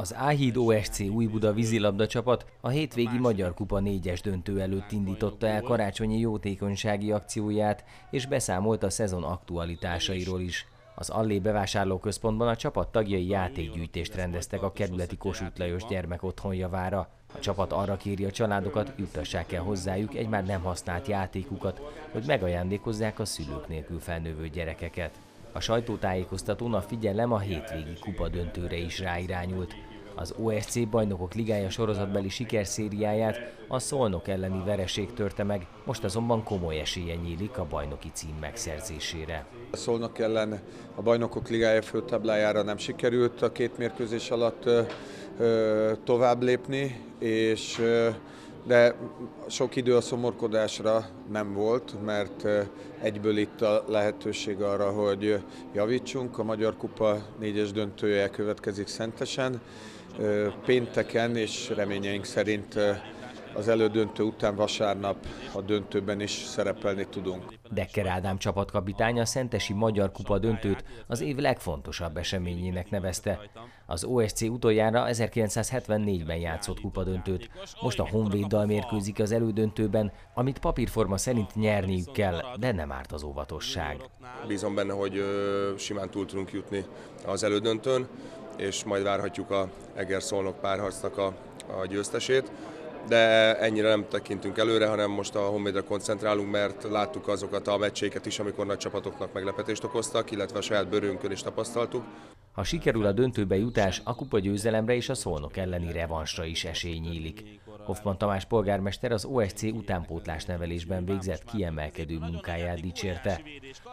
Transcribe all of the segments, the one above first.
Az Áhíd OSC Újbuda vízilabda csapat a hétvégi Magyar Kupa négyes döntő előtt indította el karácsonyi jótékonysági akcióját, és beszámolt a szezon aktualitásairól is. Az Allé bevásárlóközpontban a csapat tagjai játékgyűjtést rendeztek a kerületi Kossuth Lajos gyermek otthon javára. A csapat arra kéri a családokat, juttassák el hozzájuk egy már nem használt játékukat, hogy megajándékozzák a szülők nélkül felnővő gyerekeket. A sajtótájékoztatón a figyelem a hétvégi kupa döntőre is ráirányult. Az OSC Bajnokok Ligája sorozatbeli sikerszériáját a Szolnok elleni vereség törte meg, most azonban komoly esélye nyílik a bajnoki cím megszerzésére. A Szolnok ellen a Bajnokok Ligája főtáblájára nem sikerült a két mérkőzés alatt tovább lépni, és de sok idő a szomorkodásra nem volt, mert egyből itt a lehetőség arra, hogy javítsunk. A Magyar Kupa négyes döntője következik Szentesen pénteken, és reményeink szerint az elődöntő után vasárnap a döntőben is szerepelni tudunk. Dekker Ádám csapatkapitánya a Szentesi Magyar Kupa döntőt az év legfontosabb eseményének nevezte. Az OSC utoljára 1974-ben játszott kupa döntőt. Most a Honvéddal mérkőzik az elődöntőben, amit papírforma szerint nyerniük kell, de nem árt az óvatosság. Bízom benne, hogy simán túl tudunk jutni az elődöntőn, és majd várhatjuk a Eger-Szolnok párharcnak a, a győztesét de ennyire nem tekintünk előre, hanem most a Honvédre koncentrálunk, mert láttuk azokat a meccséket is, amikor nagy csapatoknak meglepetést okoztak, illetve a saját bőrünkön is tapasztaltuk. Ha sikerül a döntőbe jutás, a kupa győzelemre és a szolnok elleni revansra is esély nyílik. Hoffman Tamás polgármester az OSC utánpótlás nevelésben végzett kiemelkedő munkáját dicsérte.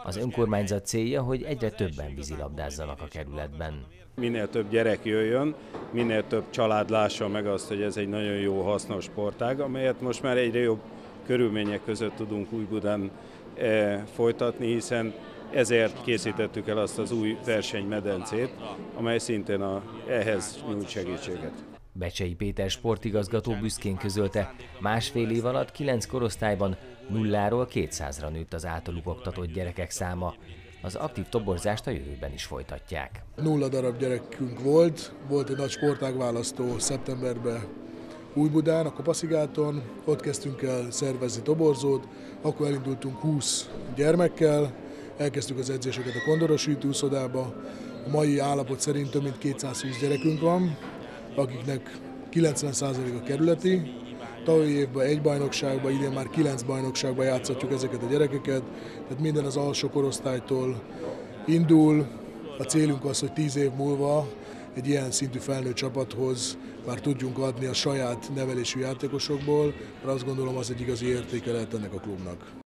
Az önkormányzat célja, hogy egyre többen vízilabdázzanak a kerületben. Minél több gyerek jöjjön, minél több család lássa meg azt, hogy ez egy nagyon jó, hasznos sportág, amelyet most már egyre jobb körülmények között tudunk Újbudán e, folytatni, hiszen ezért készítettük el azt az új versenymedencét, amely szintén a, ehhez nyújt segítséget. Becsei Péter sportigazgató büszkén közölte, másfél év alatt kilenc korosztályban nulláról 200-ra nőtt az általuk oktatott gyerekek száma. Az aktív toborzást a jövőben is folytatják. Nulla darab gyerekünk volt, volt egy nagy sportágválasztó szeptemberben Újbudán, a Kopaszigáton, ott kezdtünk el szervezni toborzót, akkor elindultunk 20 gyermekkel, elkezdtük az edzéseket a kondorosító úszodába, a mai állapot szerint több mint 220 gyerekünk van, akiknek 90% a kerületi. Tavalyi évben egy bajnokságban, idén már kilenc bajnokságban játszhatjuk ezeket a gyerekeket, tehát minden az alsó korosztálytól indul. A célunk az, hogy tíz év múlva egy ilyen szintű felnőtt csapathoz már tudjunk adni a saját nevelésű játékosokból, mert azt gondolom az egy igazi értéke lehet ennek a klubnak.